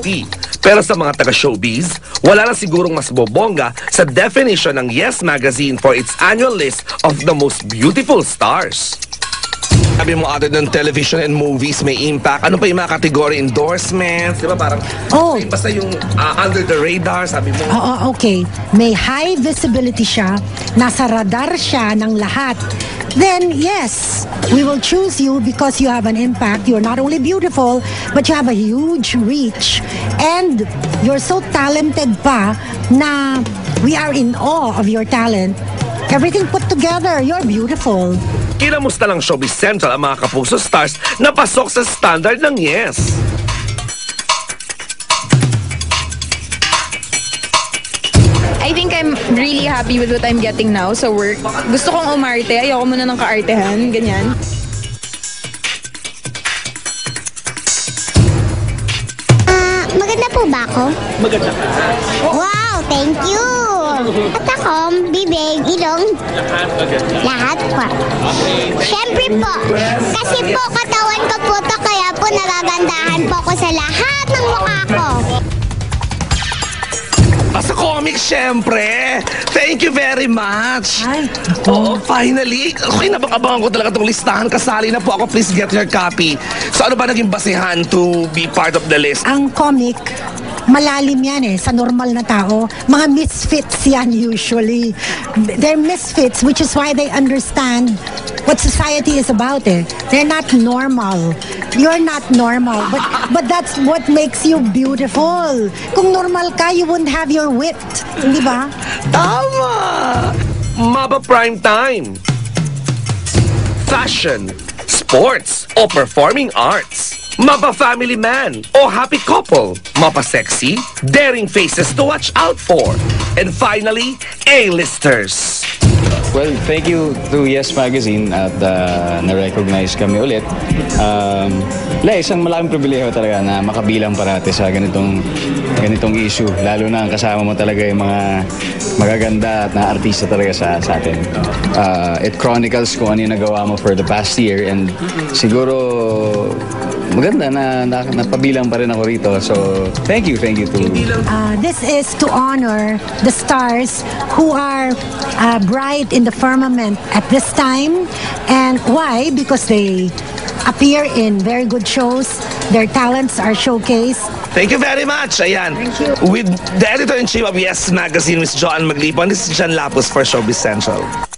beauty. Pero sa mga taga-showbiz, wala na sigurong mas bobongga sa definition ng Yes Magazine for its annual list of the most beautiful stars. Sabi mo, other than television and movies, may impact. Ano pa yung mga category? Endorsements? Di ba parang, Oh. basta yung ah, under the radar, sabi mo. Oo, okay. May high visibility siya, nasa radar siya ng lahat. Then, yes, we will choose you because you have an impact. You're not only beautiful, but you have a huge reach. And you're so talented pa na we are in awe of your talent. Everything put together, you're beautiful. Kinamusta lang Showbiz Central ang mga kapuso stars na pasok sa standard ng Yes. I think I'm really happy with what I'm getting now sa work. Gusto kong umarte. Ayoko muna ng kaartehan. Ganyan. Ah, maganda po ba ako? Maganda Wow, thank you! At ako, bibig, ilong, lahat po. Siyempre po, kasi po katawan ko po to, kaya po nagagandahan po ko sa lahat ng mukha comic, syempre! Thank you very much! Ay, Oo, finally! Okay, nabang-abangan ko talaga itong listahan. Kasali na po ako. Please get your copy. So ano ba naging basehan to be part of the list? ang comic, malalim yan eh, sa normal na tao. Mga misfits yan usually. They're misfits, which is why they understand what society is about eh. They're not normal. You're not normal. But, but that's what makes you beautiful. Kung normal ka, you wouldn't have your wit. Di ba? Tama! Maba Prime Time. Fashion, sports, o performing arts. Mapa Family Man o Happy Couple. Mapa Sexy, daring faces to watch out for. And finally, A-listers. Well, thank you to Yes Magazine at uh, na-recognize kami ulit. Um, wala, isang malaking pribileho talaga na makabilang parati sa ganitong ganitong issue. Lalo na ang kasama mo talaga yung mga magaganda at na artista talaga sa, sa atin. Uh, it chronicles kung ano yung nagawa mo for the past year and siguro maganda na, na napabilang pa rin ako rito. So, thank you, thank you to Uh, this is to honor the stars who are uh, bright in the firmament at this time. And why? Because they appear in very good shows. Their talents are showcased. Thank you very much. Ayan. With the editor-in-chief of Yes Magazine, Ms. Joanne Maglipon, this is John Lapus for Showbiz Central.